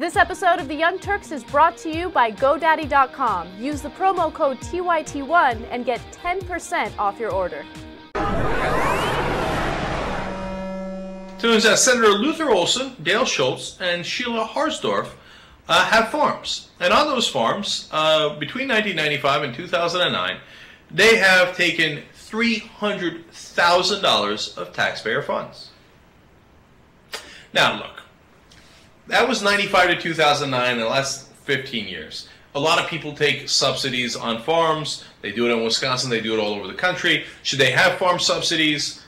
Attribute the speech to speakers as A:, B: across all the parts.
A: This episode of The Young Turks is brought to you by GoDaddy.com. Use the promo code TYT1 and get 10% off your order.
B: Turns out Senator Luther Olsen, Dale Schultz, and Sheila Harsdorf uh, have farms. And on those farms, uh, between 1995 and 2009, they have taken $300,000 of taxpayer funds. Now, look, that was 95 to 2009, the last 15 years. A lot of people take subsidies on farms. They do it in Wisconsin, they do it all over the country. Should they have farm subsidies?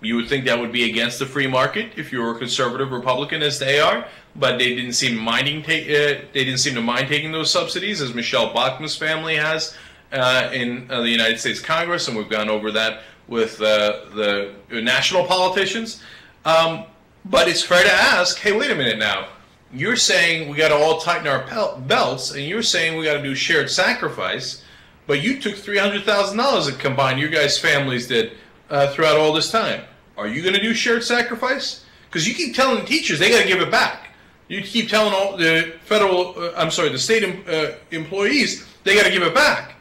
B: You would think that would be against the free market if you were a conservative Republican, as they are. But they didn't seem minding. Ta- uh, they didn't seem to mind taking those subsidies, as Michele Bachmann's family has uh, in uh, the United States Congress, and we've gone over that with uh, the national politicians. Um, but it's fair to ask, hey, wait a minute now. You're saying we got to all tighten our belts, and you're saying we got to do shared sacrifice, but you took three hundred thousand dollars that combined your guys' families did uh, throughout all this time. Are you going to do shared sacrifice? Because you keep telling the teachers they got to give it back. You keep telling all the federal, uh, I'm sorry, the state em uh, employees they got to give it back.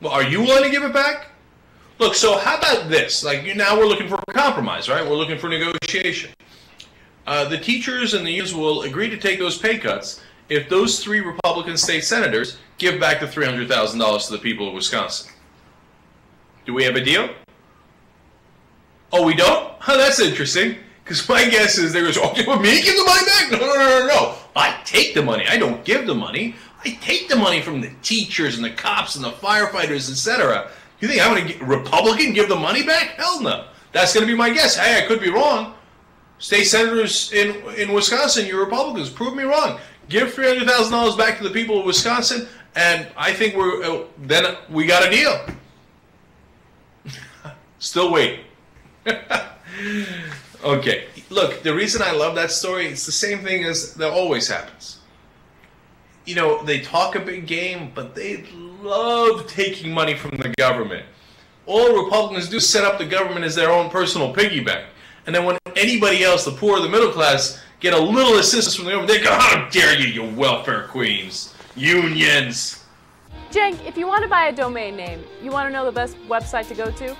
B: Well, are you willing to give it back? Look, so how about this? Like you, now we're looking for a compromise, right? We're looking for negotiation. Uh, the teachers and the unions will agree to take those pay cuts if those three Republican state senators give back the $300,000 to the people of Wisconsin. Do we have a deal? Oh, we don't? Huh, that's interesting. Because my guess is they're going to say, oh, me give the money back? No, no, no, no, no. I take the money. I don't give the money. I take the money from the teachers and the cops and the firefighters, etc. You think I'm going to Republican give the money back? Hell no. That's going to be my guess. Hey, I could be wrong. State senators in in Wisconsin, you Republicans, prove me wrong. Give three hundred thousand dollars back to the people of Wisconsin, and I think we're uh, then we got a deal. Still waiting. okay, look, the reason I love that story, it's the same thing as that always happens. You know, they talk a big game, but they love taking money from the government. All Republicans do set up the government as their own personal piggy bank. And then when anybody else, the poor, the middle class, get a little assistance from the government, they go, how dare you, you welfare queens, unions.
A: Cenk, if you want to buy a domain name, you want to know the best website to go to?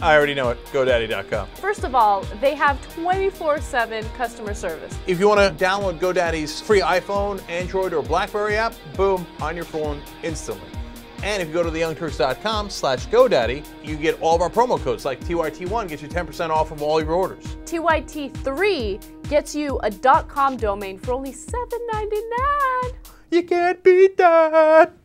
C: I already know it. GoDaddy.com.
A: First of all, they have 24 7 customer service.
C: If you want to download GoDaddy's free iPhone, Android, or Blackberry app, boom, on your phone instantly. And if you go to theyoungturks.com slash GoDaddy, you get all of our promo codes, like TYT1 gets you 10% off of all your orders.
A: TYT3 gets you a .com domain for only $7.99.
C: You can't beat that!